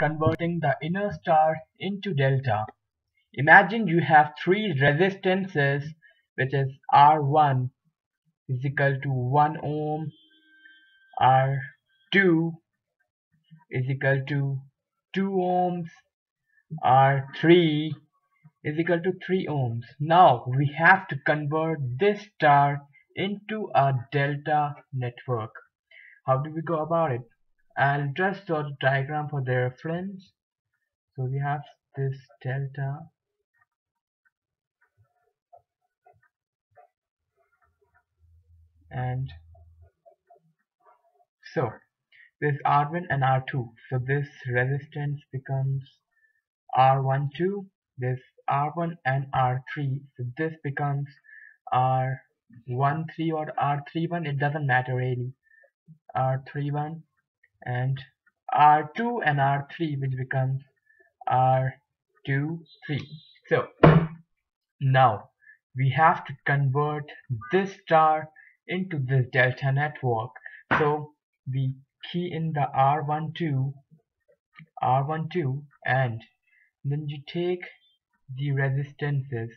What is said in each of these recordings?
converting the inner star into delta. Imagine you have three resistances which is R1 is equal to 1 ohm, R2 is equal to 2 ohms, R3 is equal to 3 ohms. Now we have to convert this star into a delta network. How do we go about it? I'll just draw the diagram for the reference. So we have this delta. And so this R1 and R2 so this resistance becomes R12 this R1 and R3 so this becomes R13 or R31 it doesn't matter really. R31 and R2 and R3 which becomes R23 so now we have to convert this star into this delta network. So we key in the R12 R12 and then you take the resistances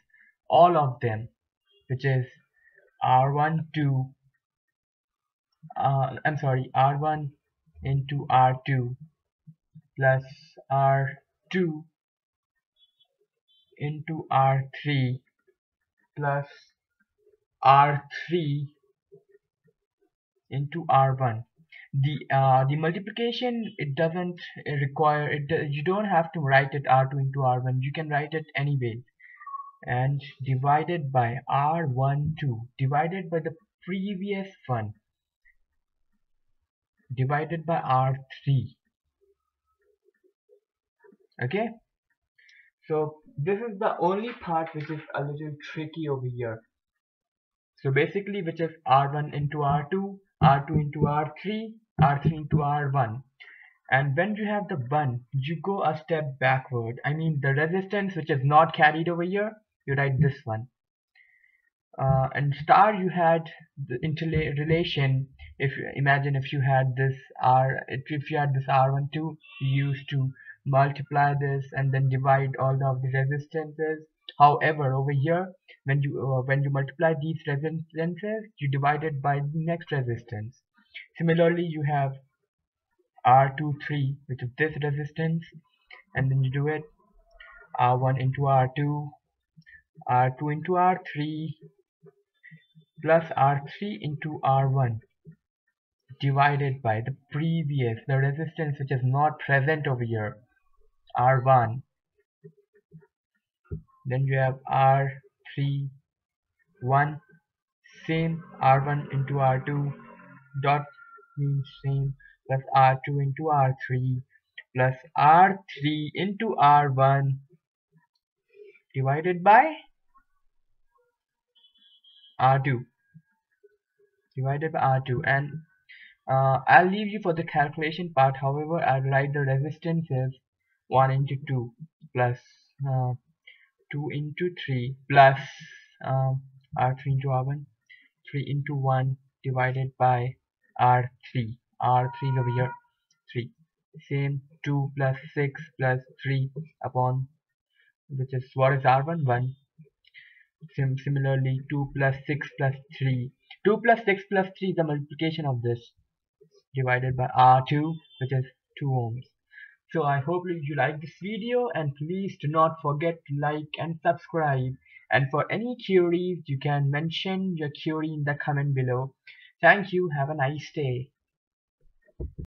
all of them which is R12 uh, I'm sorry R1 into R2 plus R2 into R3 plus R3 into R1 the uh, the multiplication it doesn't require it you don't have to write it R2 into R1 you can write it anyway. And divided by R12 divided by the previous one divided by R3 okay? So this is the only part which is a little tricky over here. So basically which is R1 into R2 R2 into R3 R3 into R1 and when you have the 1 you go a step backward. I mean the resistance which is not carried over here you write this one uh, and star you had the interrelation if you imagine if you had this R if you had this R12 you used to multiply this and then divide all of the resistances. However over here when you uh, when you multiply these resistances you divide it by the next resistance. Similarly you have R23 which is this resistance and then you do it R1 into R2 R2 into R3 plus R3 into R1 divided by the previous the resistance which is not present over here R1 then you have R3 1 same R1 into R2 dot means same plus R2 into R3 plus R3 into R1 divided by R2 divided by R2 and uh, I'll leave you for the calculation part. However I'll write the resistances 1 into 2 plus, uh, 2 into 3 plus um, R3 into R1 3 into 1 divided by R3 R3 is over here 3 same 2 plus 6 plus 3 upon which is what is R1 1 Sim similarly 2 plus 6 plus 3 2 plus 6 plus 3 is the multiplication of this divided by R2 which is 2 ohms. So I hope you like this video and please do not forget to like and subscribe. And for any queries you can mention your query in the comment below. Thank you. Have a nice day